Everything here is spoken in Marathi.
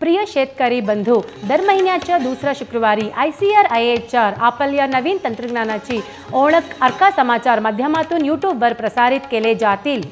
प्रिय शेतकरी बंधू दर महिन्याच्या दुसऱ्या शुक्रवारी I C R I HR आपल्या नवीन तंत्रज्ञानाची ओळख अर्का समाचार माध्यमातून यूट्यूबवर प्रसारित केले जातील.